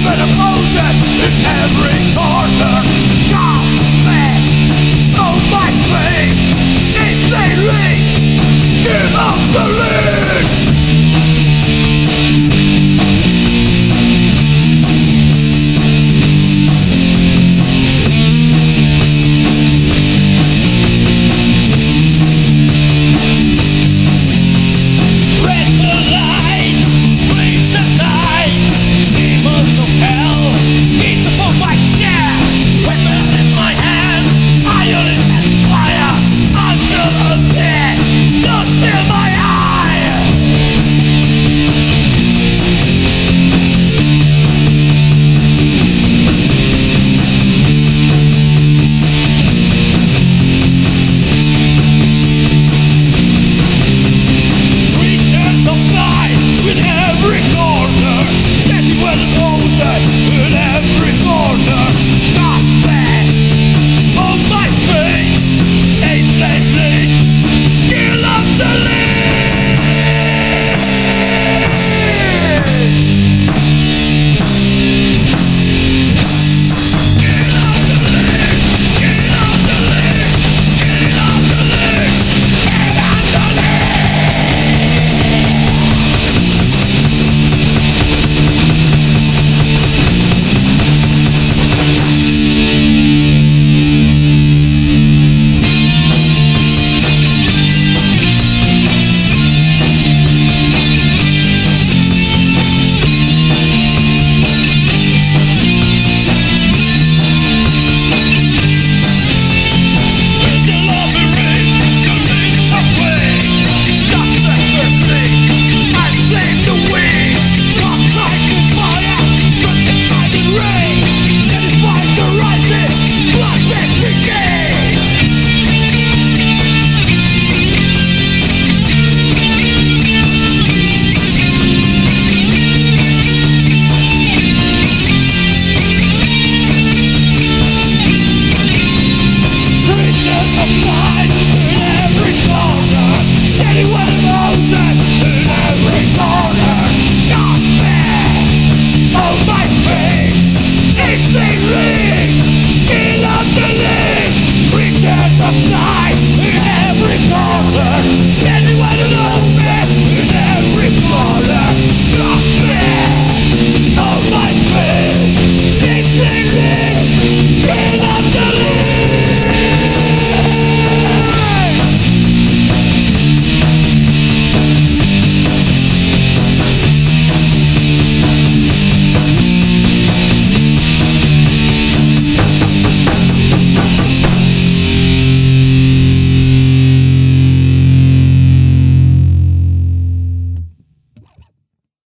even opposes in every